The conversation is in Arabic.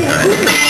Yeah.